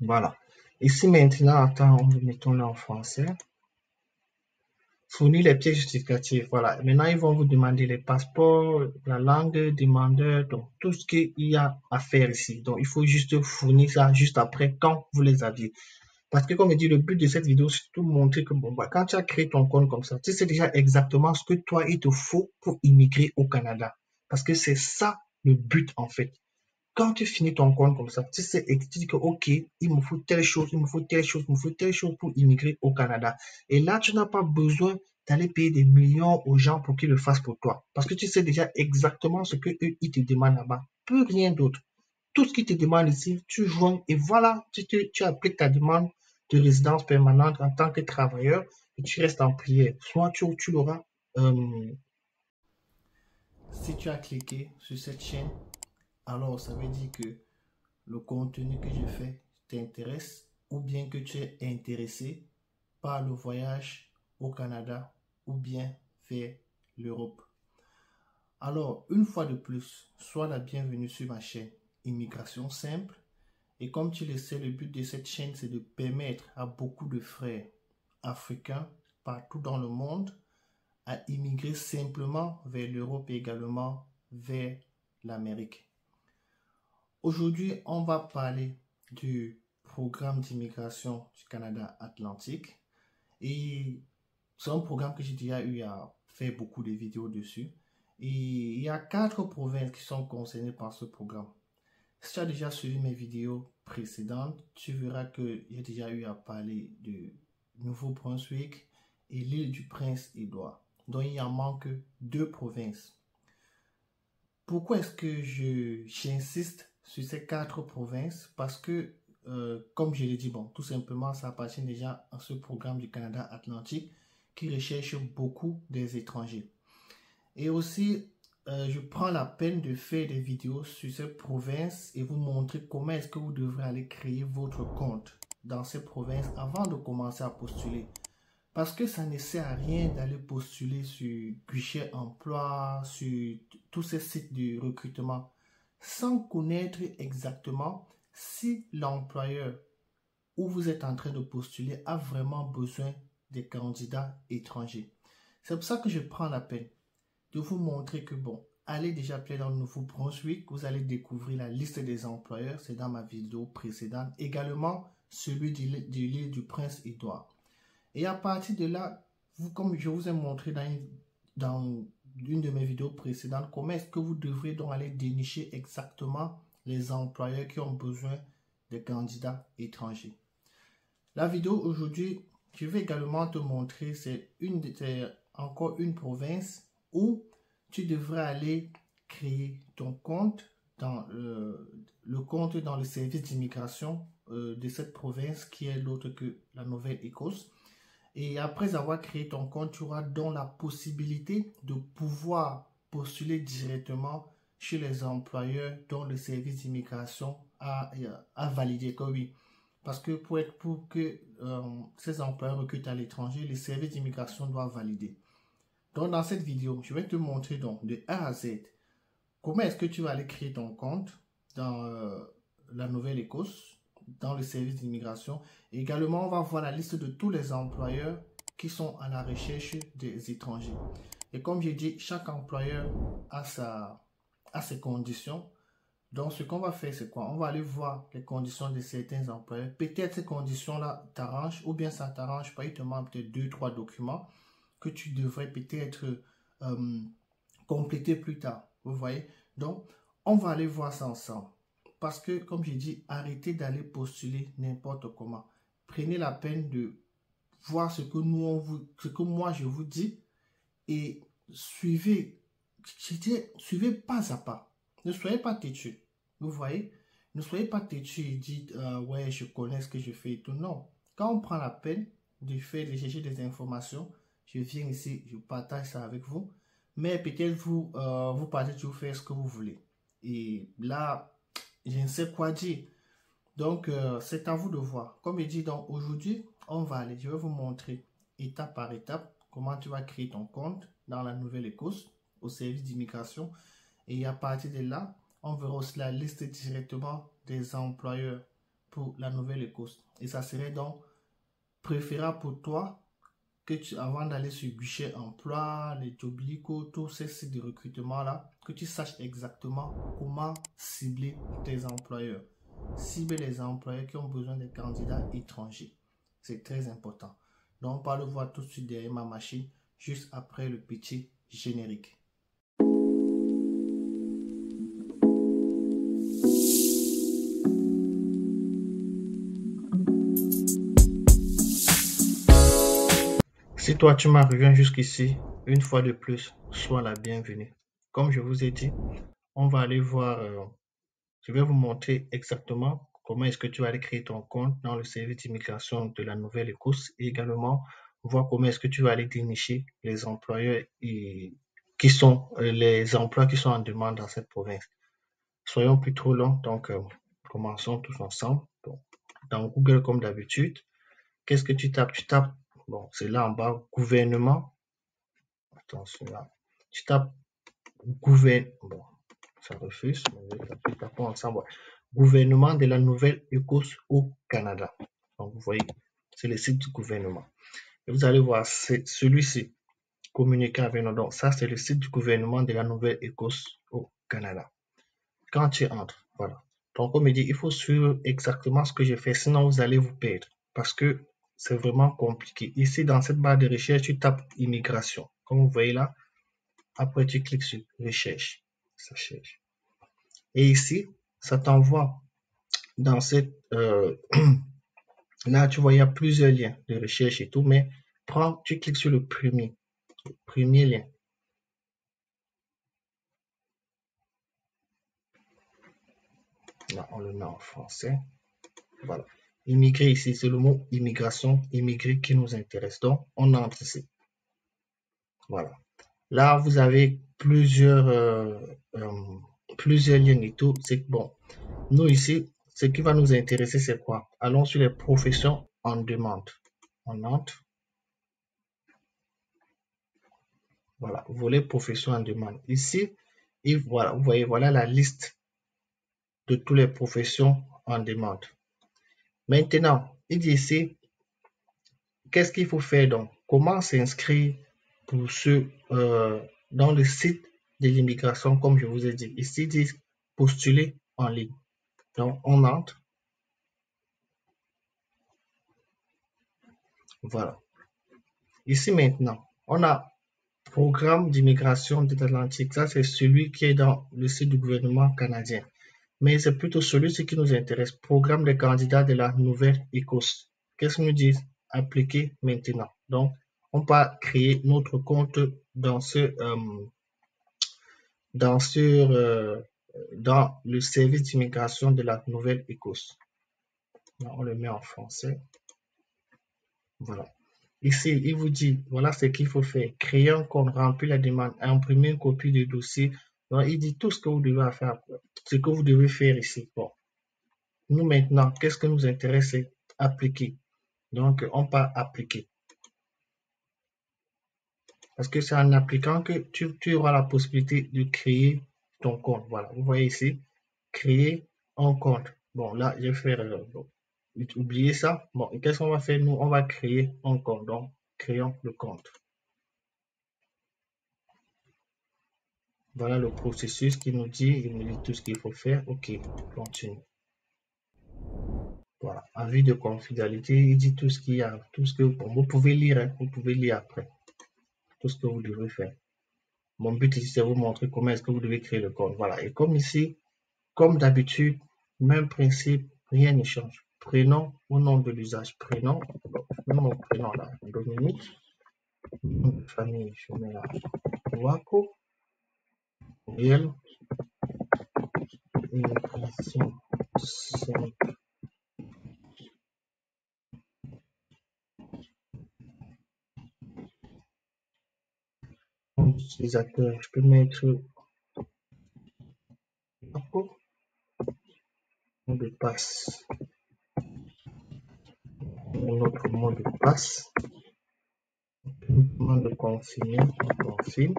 Voilà. Ici maintenant, attends, mettons-le en français. Fournir les pièces justificatives. Voilà. Maintenant, ils vont vous demander les passeports, la langue demandeur, donc tout ce qu'il y a à faire ici. Donc, il faut juste fournir ça juste après quand vous les aviez. Parce que comme je dis, le but de cette vidéo, c'est de montrer que bon, bah, quand tu as créé ton compte comme ça, tu sais déjà exactement ce que toi, il te faut pour immigrer au Canada. Parce que c'est ça le but en fait. Quand tu finis ton compte comme ça, tu sais, et tu dis que ok, il me faut telle chose, il me faut telle chose, il me faut telle chose pour immigrer au Canada. Et là, tu n'as pas besoin d'aller payer des millions aux gens pour qu'ils le fassent pour toi. Parce que tu sais déjà exactement ce que eux, ils te demandent là-bas. Peu rien d'autre. Tout ce qu'ils te demandent ici, tu joins et voilà, tu, tu, tu appliques ta demande de résidence permanente en tant que travailleur et tu restes en prière. Soit tu, tu l'auras. Euh, si tu as cliqué sur cette chaîne, alors ça veut dire que le contenu que je fais t'intéresse ou bien que tu es intéressé par le voyage au Canada ou bien vers l'Europe. Alors, une fois de plus, sois la bienvenue sur ma chaîne Immigration Simple et comme tu le sais, le but de cette chaîne, c'est de permettre à beaucoup de frères africains partout dans le monde à immigrer simplement vers l'Europe et également vers l'Amérique. Aujourd'hui, on va parler du programme d'immigration du Canada Atlantique. Et c'est un programme que j'ai déjà eu à faire beaucoup de vidéos dessus. Et il y a quatre provinces qui sont concernées par ce programme. Si tu as déjà suivi mes vidéos précédentes, tu verras que j'ai déjà eu à parler de Nouveau-Brunswick et l'île du Prince-Édouard, dont il en manque deux provinces. Pourquoi est-ce que j'insiste sur ces quatre provinces Parce que, euh, comme je l'ai dit, bon, tout simplement, ça appartient déjà à ce programme du Canada Atlantique qui recherche beaucoup des étrangers. Et aussi, euh, je prends la peine de faire des vidéos sur ces provinces et vous montrer comment est-ce que vous devrez aller créer votre compte dans ces provinces avant de commencer à postuler. Parce que ça ne sert à rien d'aller postuler sur Guichet Emploi, sur tous ces sites de recrutement, sans connaître exactement si l'employeur où vous êtes en train de postuler a vraiment besoin des candidats étrangers. C'est pour ça que je prends la peine de vous montrer que, bon, allez déjà appeler dans le Nouveau-Brunswick, vous allez découvrir la liste des employeurs, c'est dans ma vidéo précédente, également celui de l'île du Prince-Édouard. Et à partir de là, vous, comme je vous ai montré dans dans une de mes vidéos précédentes, comment est-ce que vous devrez donc aller dénicher exactement les employeurs qui ont besoin de candidats étrangers? La vidéo aujourd'hui, je vais également te montrer, c'est une encore une province où tu devrais aller créer ton compte dans le, compte dans le service d'immigration euh, de cette province qui est l'autre que la Nouvelle-Écosse. Et après avoir créé ton compte, tu auras donc la possibilité de pouvoir postuler directement chez les employeurs dont le service d'immigration a, a, validé oui. Parce que pour, être, pour que euh, ces employeurs recrutent à l'étranger, le service d'immigration doit valider. Donc, dans cette vidéo, je vais te montrer donc de A à Z comment est-ce que tu vas aller créer ton compte dans euh, la Nouvelle-Écosse, dans le service d'immigration. Également, on va voir la liste de tous les employeurs qui sont à la recherche des étrangers. Et comme j'ai dit, chaque employeur a, sa, a ses conditions. Donc, ce qu'on va faire, c'est quoi? On va aller voir les conditions de certains employeurs. Peut-être ces conditions-là t'arrangent ou bien ça t'arrange pas. Il te manque peut-être deux, trois documents que tu devrais peut-être euh, compléter plus tard. Vous voyez? Donc, on va aller voir ça ensemble. Parce que, comme j'ai dit, arrêtez d'aller postuler n'importe comment. Prenez la peine de voir ce que nous on vous, ce que moi je vous dis et suivez, suivez pas à pas. Ne soyez pas têtu. Vous voyez? Ne soyez pas têtu et dites, euh, ouais, je connais ce que je fais et tout. Non. Quand on prend la peine de faire, de chercher des informations, je viens ici, je partage ça avec vous. Mais peut-être vous, euh, vous partez toujours faire ce que vous voulez. Et là, je ne sais quoi dire. Donc, euh, c'est à vous de voir. Comme je dis, donc aujourd'hui, on va aller, je vais vous montrer étape par étape comment tu vas créer ton compte dans la Nouvelle-Écosse au service d'immigration. Et à partir de là, on verra aussi la liste directement des employeurs pour la Nouvelle-Écosse. Et ça serait donc préférable pour toi que tu, avant d'aller sur Guichet Emploi, les Joblico, tous ces sites de recrutement-là, que tu saches exactement comment cibler tes employeurs. Cibler les employeurs qui ont besoin des candidats étrangers. C'est très important. Donc, on va le voir tout de suite derrière ma machine, juste après le petit générique. Si toi tu m'as rejoint jusqu'ici, une fois de plus, sois la bienvenue. Comme je vous ai dit, on va aller voir, euh, je vais vous montrer exactement comment est-ce que tu vas aller créer ton compte dans le service d'immigration de la Nouvelle-Écosse et également voir comment est-ce que tu vas aller dénicher les employeurs qui sont euh, emplois qui sont en demande dans cette province. Soyons plus trop longs, donc euh, commençons tous ensemble. dans Google comme d'habitude, qu'est-ce que tu tapes? Tu tapes Bon, c'est là en bas, gouvernement. Attention là. Tu tapes gouvernement. Bon, ça refuse. ensemble. Gouvernement de la Nouvelle-Écosse au Canada. Donc, vous voyez, c'est le site du gouvernement. Et vous allez voir, c'est celui-ci. Communiquer avec nous. Donc, ça, c'est le site du gouvernement de la Nouvelle-Écosse au Canada. Quand tu entres, voilà. Donc, on me dit, il faut suivre exactement ce que j'ai fait, sinon vous allez vous perdre. Parce que c'est vraiment compliqué. Ici, dans cette barre de recherche, tu tapes immigration. Comme vous voyez là, après tu cliques sur recherche. Ça cherche. Et ici, ça t'envoie dans cette... Euh, là, tu vois, il y a plusieurs liens de recherche et tout, mais prends, tu cliques sur le premier. Le premier lien. Là, on le met en français. Voilà. Immigrer ici, c'est le mot immigration, immigrer qui nous intéresse. Donc, on entre ici. Voilà. Là, vous avez plusieurs, euh, euh, plusieurs liens et tout. C'est bon. Nous ici, ce qui va nous intéresser, c'est quoi? Allons sur les professions en demande. On entre. Voilà, volet professions en demande. Ici, et voilà, vous voyez, voilà la liste de toutes les professions en demande. Maintenant, il dit ici, qu'est-ce qu'il faut faire donc? Comment s'inscrire pour ceux euh, dans le site de l'immigration, comme je vous ai dit? Ici, il dit postuler en ligne. Donc, on entre. Voilà. Ici maintenant, on a programme d'immigration de l'Atlantique. Ça, c'est celui qui est dans le site du gouvernement canadien mais c'est plutôt celui-ci qui nous intéresse. Programme des candidats de la Nouvelle-Écosse. Qu'est-ce qu'ils nous disent? Appliquer maintenant. Donc, on va créer notre compte dans ce, euh, dans, euh, dans le service d'immigration de la Nouvelle-Écosse. On le met en français. Voilà. Ici, il vous dit, voilà ce qu'il faut faire. Créer un compte, remplir la demande, imprimer une copie du dossier, il dit tout ce que vous devez faire, ce que vous devez faire ici. Bon. Nous maintenant, qu'est-ce que nous intéresse, c'est appliquer? Donc, on va appliquer. Parce que c'est en appliquant que tu, auras la possibilité de créer ton compte. Voilà, vous voyez ici, créer un compte. Bon, là, je vais faire, euh, ça. Bon, qu'est-ce qu'on va faire? Nous, on va créer un compte. Donc, créons le compte. Voilà le processus qui nous dit, il nous dit tout ce qu'il faut faire. OK, continue. Voilà, avis de confidentialité, il dit tout ce qu'il y a, tout ce que vous pouvez lire, hein, vous pouvez lire après, tout ce que vous devez faire. Mon but ici, c'est vous montrer comment est-ce que vous devez créer le compte. Voilà, et comme ici, comme d'habitude, même principe, rien ne change. Prénom au nom de l'usage. Prénom, mon prénom là, Dominique, famille, je mets là, Waco, simple je peux mettre mot de passe. Un autre mot de passe. Uniquement de confirmer on confirme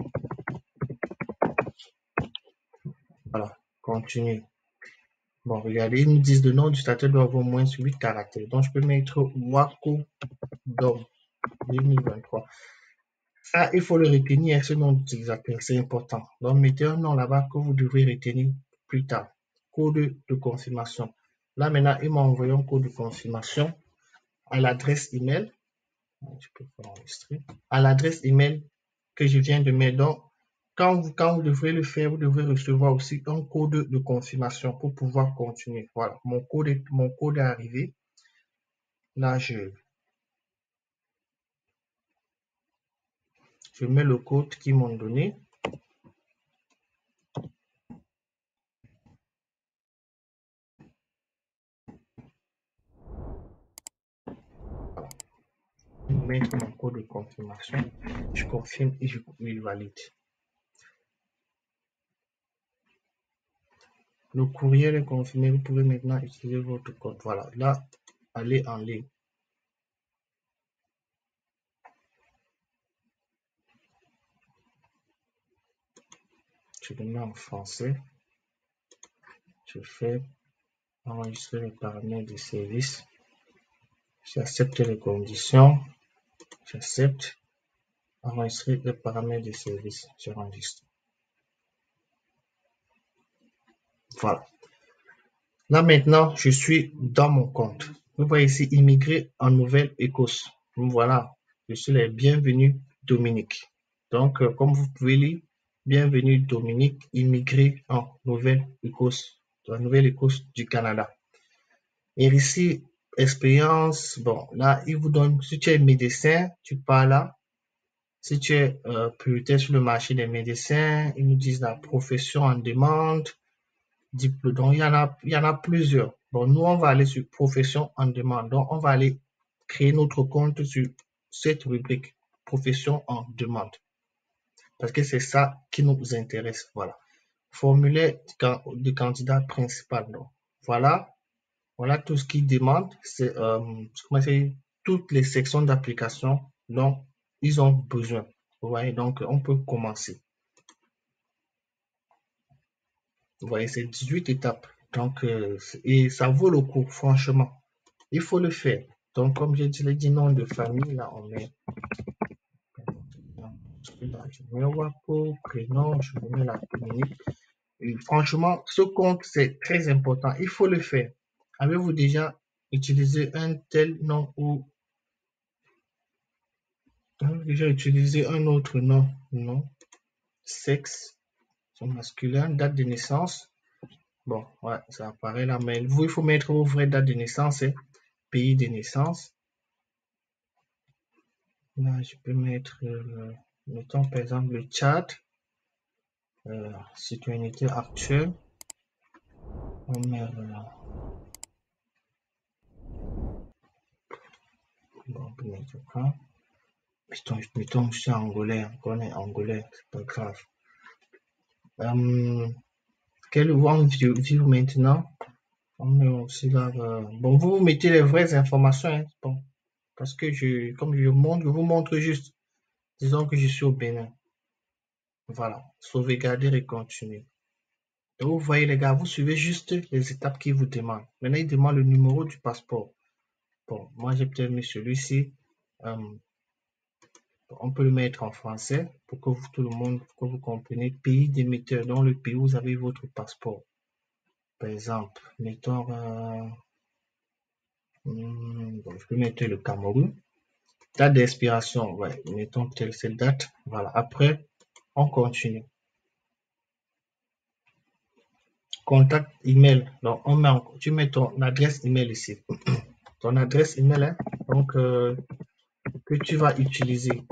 Voilà, continue. Bon, regardez, ils nous disent le nom du statut doit avoir au moins 8 caractères. Donc, je peux mettre Wako Dom 2023. Ça, il faut le retenir, ce nom d'utilisateur, c'est important. Donc, mettez un nom là-bas que vous devrez retenir plus tard. Code de confirmation. Là, maintenant, il m'a envoyé un code de confirmation à l'adresse email. Je peux enregistrer. À l'adresse email que je viens de mettre. Donc, quand vous, quand vous devrez le faire, vous devrez recevoir aussi un code de confirmation pour pouvoir continuer. Voilà, mon code est, mon code est arrivé. Là, je, je mets le code qu'ils m'ont donné. Je mettre mon code de confirmation. Je confirme et je valide. Le courriel est confirmé. Vous pouvez maintenant utiliser votre code. Voilà. Là, allez en ligne. Je le mets en français. Je fais enregistrer les paramètres du service. J'accepte les conditions. J'accepte. Enregistrer les paramètres du service. J'enregistre. Voilà. Là maintenant, je suis dans mon compte. Vous voyez ici, immigré en Nouvelle-Écosse. Voilà, je suis le bienvenu Dominique. Donc, euh, comme vous pouvez lire, bienvenue Dominique, immigré en Nouvelle-Écosse, la Nouvelle-Écosse du Canada. Et ici, expérience, bon, là, il vous donne, si tu es médecin, tu parles là. Si tu es euh, sur le marché des médecins, ils nous disent la profession en demande, donc, il y en a, plusieurs. Bon, nous, on va aller sur profession en demande. Donc, on va aller créer notre compte sur cette rubrique profession en demande. Parce que c'est ça qui nous intéresse. Voilà. Formulaire de candidat principal. Donc, voilà. Voilà tout ce qui demande. C'est euh, toutes les sections d'application dont ils ont besoin. Vous voyez, donc on peut commencer. Vous voyez, c'est 18 étapes. Donc, euh, et ça vaut le coup, franchement. Il faut le faire. Donc, comme je l'ai dit, nom de famille, là, on met. Je mets prénom, je mets la communique. Et franchement, ce compte, c'est très important. Il faut le faire. Avez-vous déjà utilisé un tel nom ou avez-vous déjà utilisé un autre nom? Non. Sexe, masculin, date de naissance. Bon, ouais, ça apparaît là, mais vous, il faut mettre vos vraies dates de naissance et pays de naissance. Là, je peux mettre, euh, mettons par exemple le chat, euh, citoyenneté actuelle. On met, euh, bon? Mettons, mettons, je suis angolais, on connaît angolais, c'est pas grave. Euh, quel on vivre maintenant? Là, euh, bon, vous mettez les vraies informations, hein, bon, parce que je, comme je montre, je vous montre juste, disons que je suis au Bénin. Voilà, sauvegarder et continuer. Donc, vous voyez, les gars, vous suivez juste les étapes qu'il vous demande. Maintenant, il demande le numéro du passeport. Bon, moi, j'ai peut-être mis celui-ci. Euh, on peut le mettre en français pour que vous, tout le monde, pour que vous compreniez. Pays d'émetteur, dans le pays où vous avez votre passeport. Par exemple, mettons, euh, hmm, je peux mettre le Cameroun. Date d'expiration, ouais, mettons telle cette date. Voilà. Après, on continue. Contact email. Donc, on met tu mets ton adresse email ici. ton adresse email, hein. donc, euh, que tu vas utiliser.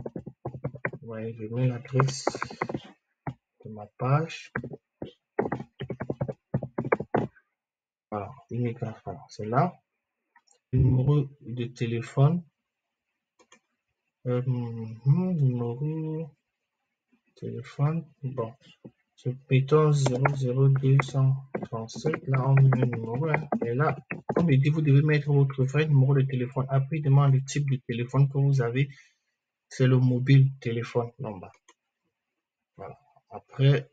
Ouais, je mets l'adresse de ma page. Voilà, voilà, c'est là. Numéro de téléphone. Euh, hmm, numéro téléphone. Bon, je mettons 00237. Là, on met le numéro. Hein. Et là, comme il dit, vous devez mettre votre vrai numéro de téléphone. Après, il demande le type de téléphone que vous avez. C'est le mobile téléphone number. Voilà. Après,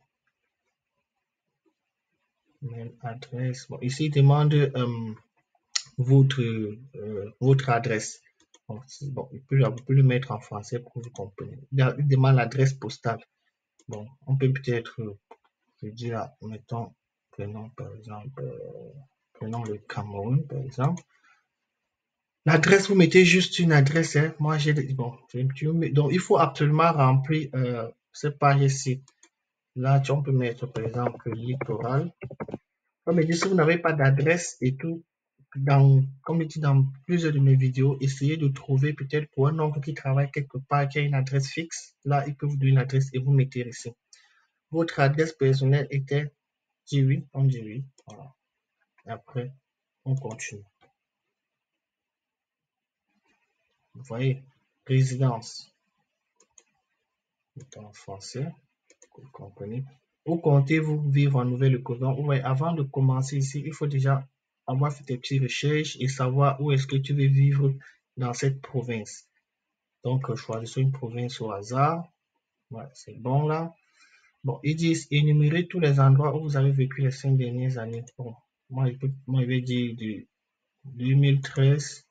adresse. Bon, ici, il demande euh, votre, euh, votre adresse. Bon, il, peut, peut, le mettre en français pour que vous compreniez. Il demande l'adresse postale. Bon, on peut peut-être, je dire, mettons, prenons par exemple, euh, prenons le Cameroun, par exemple. L'adresse, vous mettez juste une adresse. Hein. Moi, j'ai bon, donc il faut absolument remplir euh, cette page ici. Là, tu, on peut mettre par exemple littoral. Comme je dis, si vous n'avez pas d'adresse et tout, comme je dis dans plusieurs de mes vidéos, essayez de trouver peut-être pour un oncle qui travaille quelque part, qui a une adresse fixe. Là, il peut vous donner l'adresse et vous mettez ici. Votre adresse personnelle était dit oui, on dit oui. Voilà. Après, on continue. Vous voyez, résidence. En français, vous comprenez. Où comptez-vous vivre en Nouvelle-Écosse? avant de commencer ici, il faut déjà avoir fait des petites recherches et savoir où est-ce que tu veux vivre dans cette province. Donc, choisissons une province au hasard. C'est bon là. Bon, ils disent énumérer tous les endroits où vous avez vécu les cinq dernières années. Bon, moi, je, moi, vais dire du 2013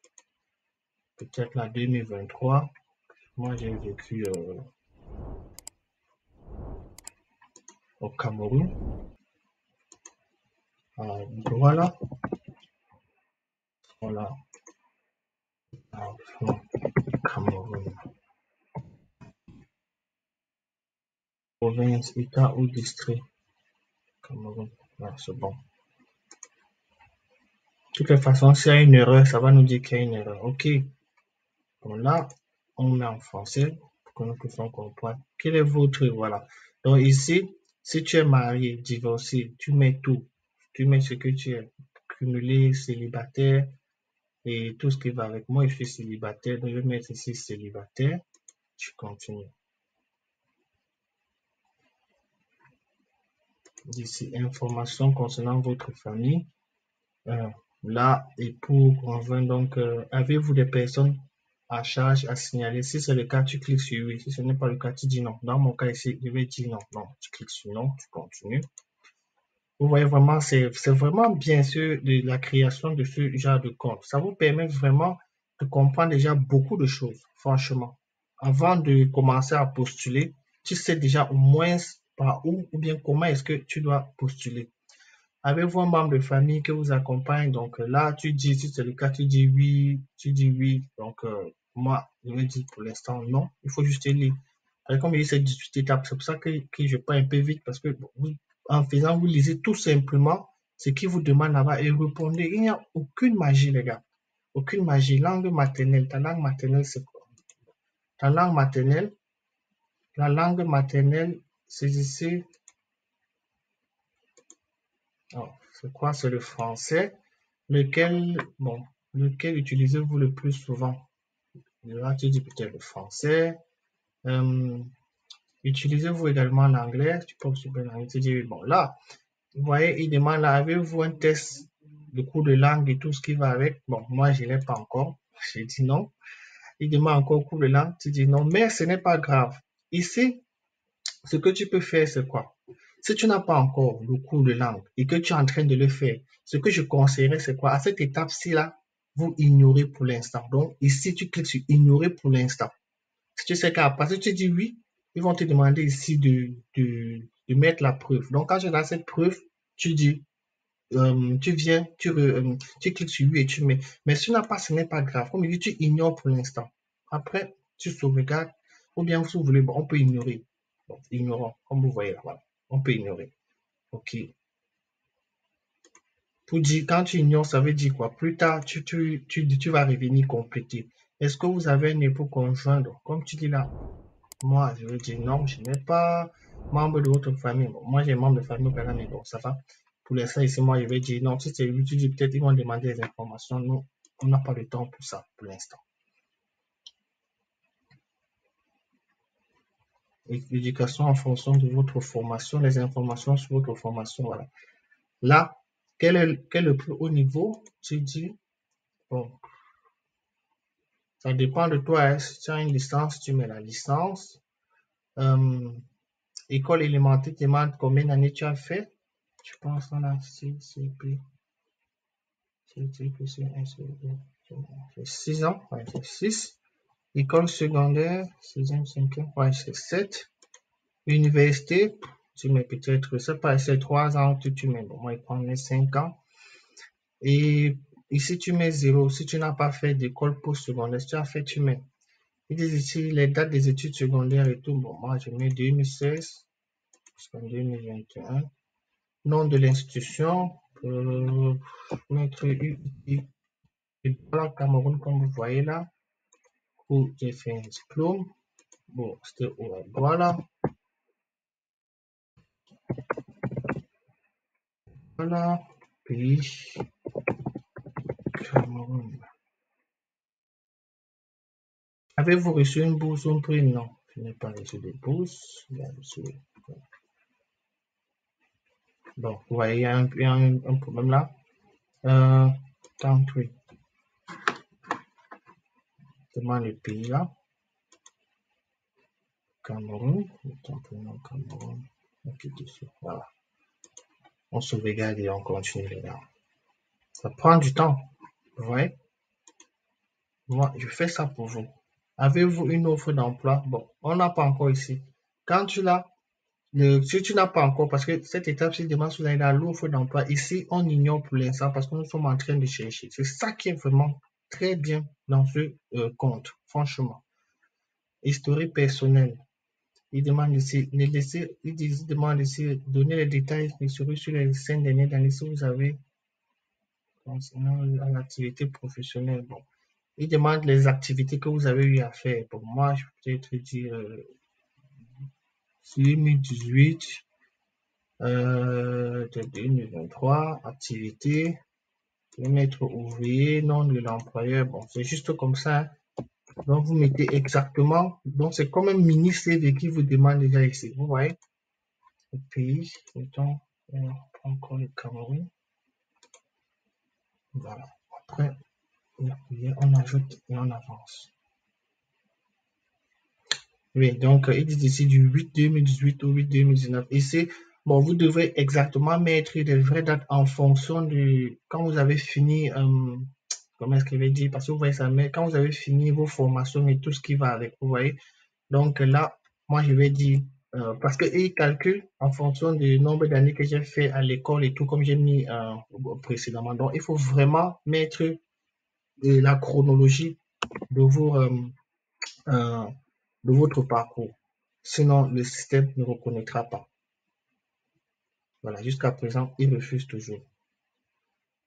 peut-être la 2023. Moi, j'ai vécu euh, au Cameroun, à Voilà. Cameroun. Province, État ou district? Cameroun. c'est bon. De toutes les façons, s'il y a une erreur, ça va nous dire qu'il y a une erreur. OK. Donc là, on met en français pour que nous puissions comprendre. Quel est votre, voilà. Donc ici, si tu es marié, divorcé, tu mets tout. Tu mets ce que tu es cumulé, célibataire et tout ce qui va avec. Moi, je suis célibataire, donc je vais mettre ici célibataire. Je continue. Ici, information concernant votre famille. Euh, là, et pour convaincre, donc, euh, avez-vous des personnes à charge à signaler? Si c'est le cas, tu cliques sur oui. Si ce n'est pas le cas, tu dis non. Dans mon cas ici, je vais dire non. Non, tu cliques sur non, tu continues. Vous voyez vraiment, c'est vraiment bien sûr de la création de ce genre de compte. Ça vous permet vraiment de comprendre déjà beaucoup de choses, franchement. Avant de commencer à postuler, tu sais déjà au moins par où ou bien comment est-ce que tu dois postuler. Avez-vous un membre de famille qui vous accompagne? Donc là, tu dis, si c'est le cas, tu dis oui, tu dis oui. Donc, euh, moi, je vais dire pour l'instant non. Il faut juste lire. Comme il y a ces 18 étapes, c'est pour ça que, je pars un peu vite parce que en faisant, vous lisez tout simplement ce qui vous demande là-bas et répondez. Il n'y a aucune magie, les gars. Aucune magie. Langue maternelle. Ta langue maternelle, c'est quoi? Ta langue maternelle, la langue maternelle, c'est ici. C'est quoi? C'est le français. Lequel, bon, lequel utilisez-vous le plus souvent? Dis peut-être le français. Euh, Utilisez-vous également l'anglais? Tu peux dis, bon, là, vous voyez, il demande là, avez-vous un test de cours de langue et tout ce qui va avec? Bon, moi, je ne l'ai pas encore. J'ai dit non. Il demande encore cours de langue. Tu dis non, mais ce n'est pas grave. Ici, ce que tu peux faire, c'est quoi? Si tu n'as pas encore le cours de langue et que tu es en train de le faire, ce que je conseillerais, c'est quoi? À cette étape-ci, là, vous ignorez pour l'instant. Donc, ici, tu cliques sur ignorer pour l'instant. Si tu sais qu'à partir tu dis oui, ils vont te demander ici de, mettre la preuve. Donc, quand j'ai là cette preuve, tu dis, euh, tu viens, tu, euh, tu cliques sur oui et tu mets. Mais si tu n'as pas, ce n'est pas grave. Comme il dit, tu ignores pour l'instant. Après, tu sauvegardes. Ou bien, si vous voulez, on peut ignorer. Bon, ignorons, comme vous voyez là, voilà. On peut ignorer. OK dire, quand tu ignores, ça veut dire quoi? Plus tard, tu, tu, tu, tu vas revenir compléter. Est-ce que vous avez un époux conjoint? comme tu dis là, moi, je veux dire non, je n'ai pas membre de votre famille. moi, j'ai membre de famille mais bon, ça va. Pour l'instant, ici, moi, je vais dire non. Si c'est dis peut-être ils vont demander des informations. Nous, on n'a pas le temps pour ça, pour l'instant. L'éducation en fonction de votre formation, les informations sur votre formation, voilà. Là, quel est, le plus haut niveau? Tu dis, bon, ça dépend de toi. Hein. Si tu as une licence, tu mets la licence. Euh, école élémentaire demande combien d'années tu as fait? Je pense qu'on a CCP. CCP, c'est 6 ans. Ouais, c'est 6. École secondaire, 6e, 5e, ouais, c'est 7. Université, tu mets peut-être, c'est pas, c'est 3 ans que tu mets. Moi, il prend 5 ans. Et ici, tu mets 0. Si tu n'as pas fait d'école post-secondaire, si tu as fait, tu mets. Il dit ici les dates des études secondaires et tout. Bon, moi, je mets 2016 jusqu'en 2021. Nom de l'institution, euh, mettre UIT. Cameroun, comme vous voyez là, où j'ai fait un diplôme. Bon, c'était au voilà. Voilà, Cameroun. Avez-vous reçu une bourse ou un prix? Non, je n'ai pas reçu de bourse. Bon, vous voyez, il y a un, problème là. Euh, country. Demande le pays là. Cameroun. Cameroun. Ok, dessus. Voilà. On sauvegarde et on continue gars. Ça prend du temps. Voyez? Moi, je fais ça pour vous. Avez-vous une offre d'emploi? Bon, on n'a pas encore ici. Quand tu l'as, si tu n'as pas encore, parce que cette étape, si demande si vous avez l'offre d'emploi, ici, on ignore pour l'instant parce que nous sommes en train de chercher. C'est ça qui est vraiment très bien dans ce euh, compte, franchement. Historique personnel. Il demande ici, il demande ici, donner les détails sur les cinq dernières années vous avez concernant l'activité professionnelle. Bon, il demande les activités que vous avez eu à faire. Pour moi, je peux peut-être dire euh, 2018, euh, 2023, activité, mettre ouvrier, nom de l'employeur. Bon, c'est juste comme ça. Donc, vous mettez exactement. Donc, c'est comme un mini CV qui vous demande déjà ici. Vous voyez? Le pays, mettons, on prend encore le Cameroun. Voilà. Après, on ajoute et on avance. Oui, donc il dit ici du 8 2018 au 8 2019. Ici, bon, vous devez exactement mettre les vraies dates en fonction de quand vous avez fini, euh, comment est-ce qu'il va dire, parce que vous voyez ça, mais quand vous avez fini vos formations et tout ce qui va avec, vous voyez? Donc là, moi je vais dire, euh, parce qu'il calcule en fonction du nombre d'années que j'ai fait à l'école et tout, comme j'ai mis euh, précédemment. Donc il faut vraiment mettre la chronologie euh, de votre parcours. Sinon, le système ne reconnaîtra pas. Voilà, jusqu'à présent, il refuse toujours.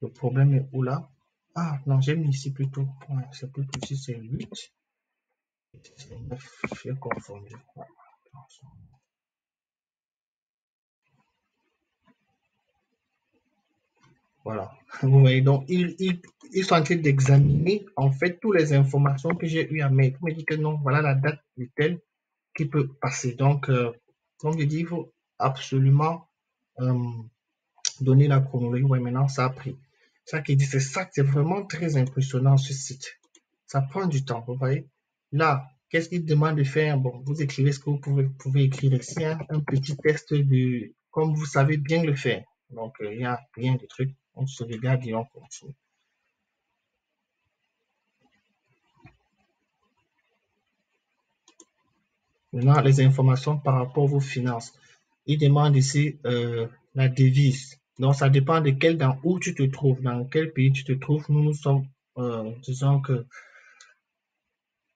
Le problème est où là? Ah, non, j'ai mis ici plutôt. c'est plutôt ici, c'est 8. C'est 9, j'ai confondu. Voilà. Vous voyez, donc, ils, ils, sont en train d'examiner, en fait, toutes les informations que j'ai eu à mettre. Il me dit que non, voilà la date de telle qui peut passer. Donc, euh, donc il dit, il faut absolument euh, donner la chronologie. Oui, maintenant, ça a pris. Ça qui dit, c'est ça, c'est vraiment très impressionnant, ce site. Ça prend du temps, vous voyez. Là, qu'est-ce qu'il demande de faire? Bon, vous écrivez ce que vous pouvez, pouvez écrire ici, un petit test de, comme vous savez bien le faire. Donc, euh, il n'y a rien de truc on sauvegarde et on continue. Maintenant, les informations par rapport à vos finances. Il demande ici euh, la devise. Donc, ça dépend de quel, dans où tu te trouves, dans quel pays tu te trouves. Nous, nous sommes, euh, disons que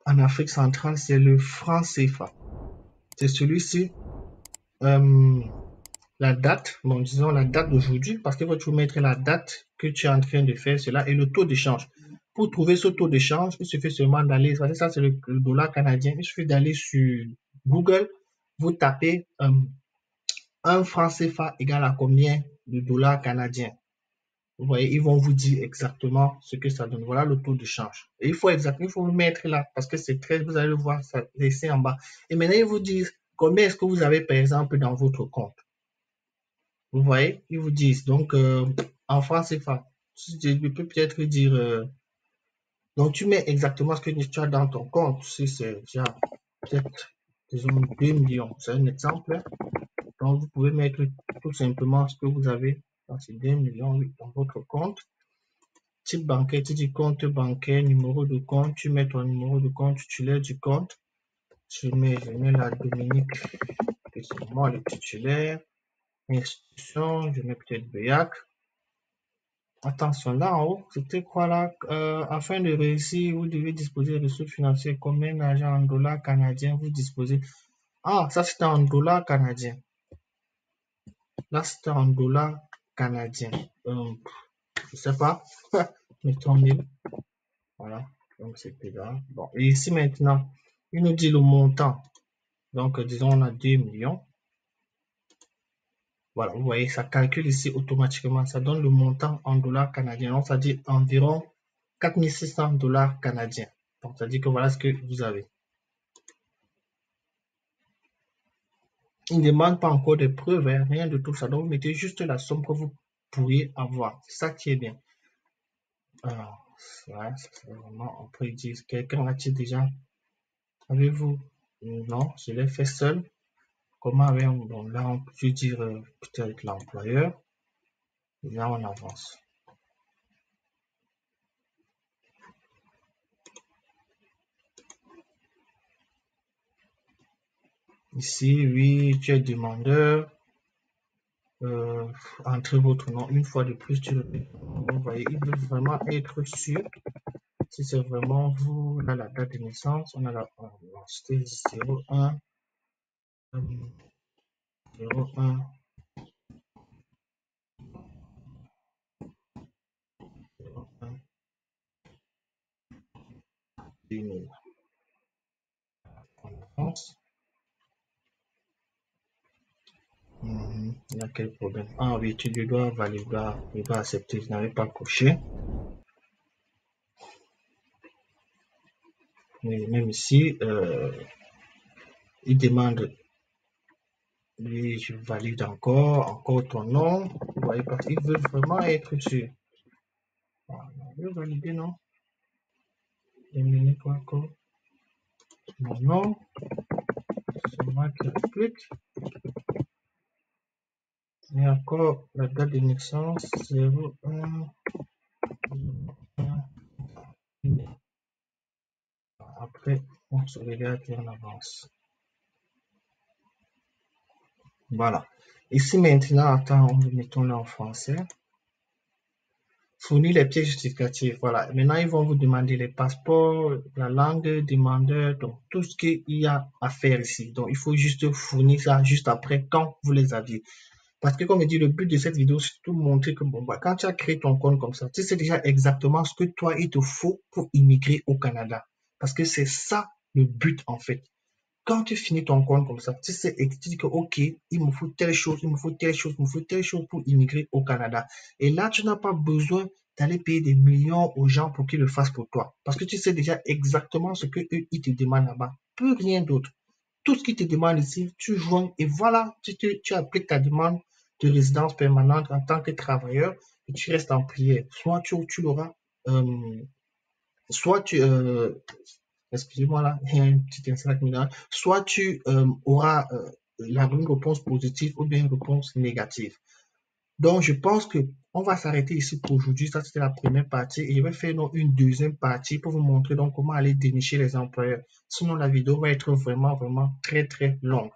en Afrique centrale, c'est le franc CFA. C'est celui-ci. Euh, la date, disons la date d'aujourd'hui, parce qu'il faut toujours mettre la date que tu es en train de faire cela et le taux d'échange. Pour trouver ce taux d'échange, il suffit seulement d'aller, ça c'est le, dollar canadien, il suffit d'aller sur Google, vous tapez euh, un franc CFA égal à combien de dollars canadiens? Vous voyez, ils vont vous dire exactement ce que ça donne. Voilà le taux de change. Et il faut exactement, il faut mettre là parce que c'est très, vous allez le voir, ça laisser en bas. Et maintenant, ils vous disent combien est-ce que vous avez, par exemple, dans votre compte? Vous voyez, ils vous disent. Donc, euh, en français, je peux peut-être dire. Euh, donc, tu mets exactement ce que tu as dans ton compte. Si c'est déjà peut-être, disons, 2 millions. C'est un exemple. Donc, vous pouvez mettre tout simplement ce que vous avez. C'est 2 millions dans votre compte. Type bancaire, tu dis compte bancaire, numéro de compte, tu mets ton numéro de compte titulaire du compte. Je mets, je mets la Dominique, c'est moi le titulaire. Institution, je mets peut-être BEAC. Attention, là en haut, c'était quoi là euh, Afin de réussir, vous devez disposer de ressources financières. Combien d'argent en dollars canadiens vous disposez? Ah, ça c'était en dollars canadiens. Là, c'était en dollars canadiens. Euh, je sais pas. Mettons 1000. Voilà. Donc, c'était là. Bon. Et ici, maintenant, il nous dit le montant. Donc, disons, on a 2 millions. Voilà, vous voyez, ça calcule ici automatiquement. Ça donne le montant en dollars canadiens. Donc, ça dit environ 4600 dollars canadiens. Donc, ça dit que voilà ce que vous avez. Il ne demande pas encore de preuves, hein, rien de tout ça. Donc, vous mettez juste la somme que vous pourriez avoir. C'est ça qui est bien. Alors, ça, c'est vraiment, on peut dire, quelqu'un a-t-il déjà, avez-vous, non, je l'ai fait seul. Comment bon, là, on peut dire euh, peut-être l'employeur? Là, on avance. Ici, oui, tu es demandeur. Euh, entrez votre nom une fois de plus. Tu. Vous voyez, il veut vraiment être sûr. Si c'est vraiment vous, là, la date de naissance, on a la c'était 01 01 01 2000 en France. Il y a quel problème? Ah oui, tu dois valider, il va accepter, je n'avais pas coché. Mais même ici, euh, il demande, oui, je valide encore, encore ton nom. Vous voyez, parce qu'il veut vraiment être sûr. Je vais valider, non? Encore? Mon nom. C'est moi qui. Et encore la date de naissance 01 après on se regarde et on avance voilà. Ici maintenant attends on là en français. Fournir les pièces justificatives voilà. Maintenant ils vont vous demander les passeports la langue demandeur donc tout ce qu'il y a à faire ici. Donc il faut juste fournir ça juste après quand vous les aviez. Parce que comme je dis, le but de cette vidéo, c'est de montrer que bon, bah, quand tu as créé ton compte comme ça, tu sais déjà exactement ce que toi, il te faut pour immigrer au Canada. Parce que c'est ça le but en fait. Quand tu finis ton compte comme ça, tu sais, et tu dis que ok, il me faut telle chose, il me faut telle chose, il me faut telle chose pour immigrer au Canada. Et là, tu n'as pas besoin d'aller payer des millions aux gens pour qu'ils le fassent pour toi. Parce que tu sais déjà exactement ce que ils te demandent là-bas. Plus rien d'autre. Tout ce qu'ils te demandent ici, tu joins et voilà, tu, tu appliques ta demande de résidence permanente en tant que travailleur et tu restes en prière. Soit tu, tu l'auras, euh, soit tu, euh, excusez-moi là, il y a un petit instant soit tu euh, auras la bonne réponse positive ou bien une réponse négative. Donc, je pense que on va s'arrêter ici pour aujourd'hui. Ça, c'était la première partie. Et je vais faire une deuxième partie pour vous montrer donc comment aller dénicher les employeurs. Sinon, la vidéo va être vraiment, vraiment très, très longue.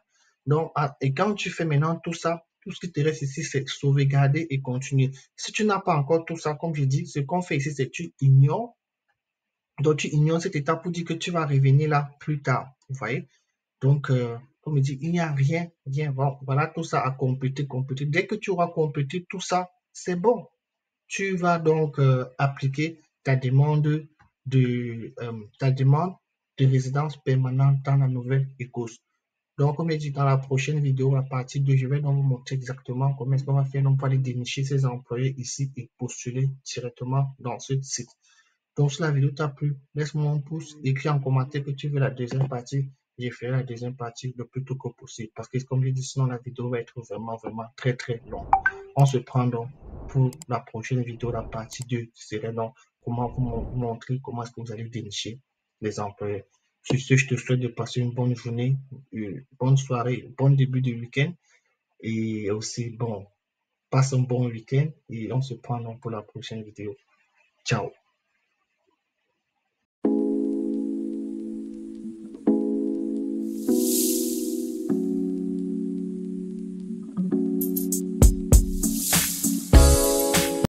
Donc, ah, et quand tu fais maintenant tout ça, tout ce qui te reste ici, c'est sauvegarder et continuer. Si tu n'as pas encore tout ça, comme je dis, ce qu'on fait ici, c'est que tu ignores. Donc, tu ignores cette étape pour dire que tu vas revenir là plus tard. Vous voyez? Donc, euh, comme je dis, il n'y a rien, rien. voilà tout ça à compléter, compléter. Dès que tu auras complété tout ça, c'est bon. Tu vas donc euh, appliquer ta demande de euh, ta demande de résidence permanente dans la Nouvelle-Écosse. Donc, comme je dit dans la prochaine vidéo, à partir de, je vais donc vous montrer exactement comment est-ce qu'on va faire, non pas aller dénicher ses employés ici et postuler directement dans ce site. Donc, si la vidéo t'a plu, laisse-moi un pouce, écris en commentaire que tu veux la deuxième partie. Je ferai la deuxième partie le plus tôt que possible. Parce que, comme je dis, sinon la vidéo va être vraiment, vraiment très, très longue. On se prend donc pour la prochaine vidéo, la partie 2, qui serait donc comment vous montrer comment est-ce que vous allez dénicher les employés. Sur ce, je te souhaite de passer une bonne journée, une bonne soirée, un bon début de week-end. Et aussi, bon, passe un bon week-end et on se prend pour la prochaine vidéo. Ciao